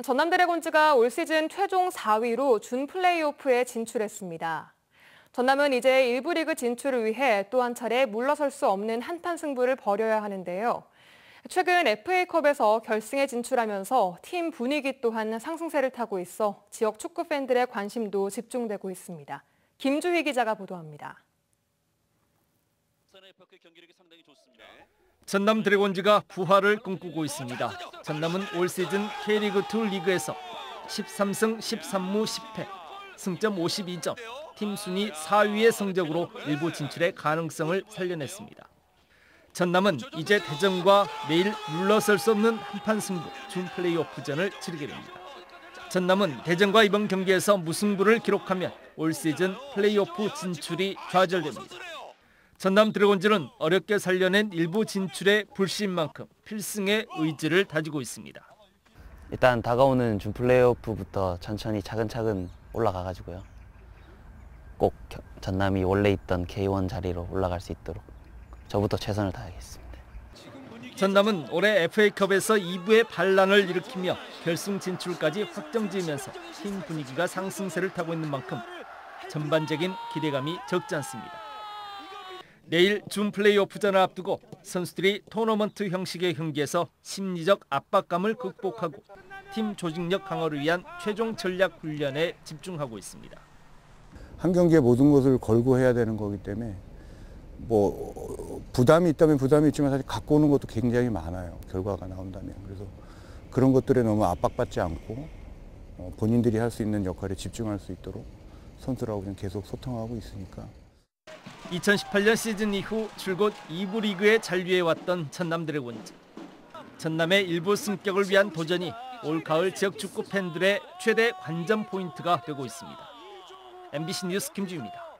전남 드래곤즈가 올 시즌 최종 4위로 준 플레이오프에 진출했습니다. 전남은 이제 1부 리그 진출을 위해 또 한 차례 물러설 수 없는 한판 승부를 벌여야 하는데요. 최근 FA컵에서 결승에 진출하면서 팀 분위기 또한 상승세를 타고 있어 지역 축구 팬들의 관심도 집중되고 있습니다. 김주희 기자가 보도합니다. 전남 드래곤즈가 부활을 꿈꾸고 있습니다. 전남은 올 시즌 K리그 2 리그에서 13승 13무 10패, 승점 52점, 팀 순위 4위의 성적으로 일부 진출의 가능성을 살려냈습니다. 전남은 이제 대전과 내일 물러설 수 없는 한판 승부 준 플레이오프전을 치르게 됩니다. 전남은 대전과 이번 경기에서 무승부를 기록하면 올 시즌 플레이오프 진출이 좌절됩니다. 전남 드래곤즈는 어렵게 살려낸 일부 진출의 불신만큼 필승의 의지를 다지고 있습니다. 일단 다가오는 준 플레이오프부터 천천히 차근차근 올라가가지고요. 꼭 겨- 전남이 원래 있던 K1 자리로 올라갈 수 있도록 저부터 최선을 다하겠습니다. 전남은 올해 FA컵에서 2부의 반란을 일으키며 결승 진출까지 확정지으면서 팀 분위기가 상승세를 타고 있는 만큼 전반적인 기대감이 적지 않습니다. 내일 준 플레이오프전을 앞두고 선수들이 토너먼트 형식의 경기에서 심리적 압박감을 극복하고 팀 조직력 강화를 위한 최종 전략 훈련에 집중하고 있습니다. 한 경기에 모든 것을 걸고 해야 되는 거기 때문에 뭐 부담이 있다면 부담이 있지만 사실 갖고 오는 것도 굉장히 많아요. 결과가 나온다면. 그래서 그런 것들에 너무 압박받지 않고 어, 본인들이 할 수 있는 역할에 집중할 수 있도록 선수들하고 계속 소통하고 있으니까 2018년 시즌 이후 줄곧 2부 리그에 잔류해왔던 전남 드래곤즈. 전남의 1부 승격을 위한 도전이 올 가을 지역 축구 팬들의 최대 관전 포인트가 되고 있습니다. MBC 뉴스 김주입니다.